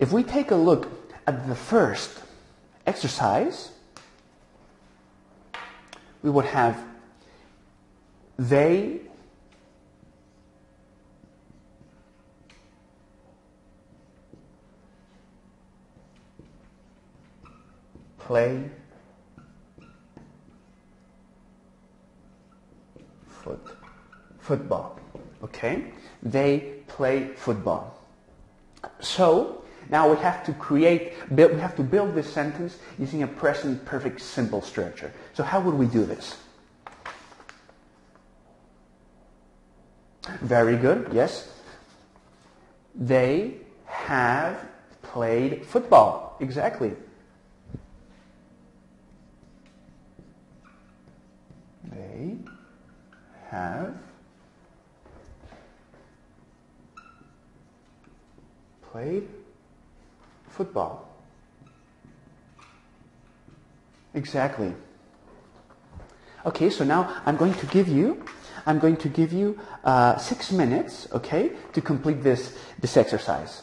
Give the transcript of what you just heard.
if we take a look at the first exercise, we would have they play foot, football. Okay? They play football. So, now we have to create, we have to build this sentence using a present perfect simple structure. So how would we do this? Very good, yes. They have played football. Exactly. They have played football. Exactly. Okay, so now I'm going to give you, I'm going to give you uh, six minutes, okay, to complete this, this exercise.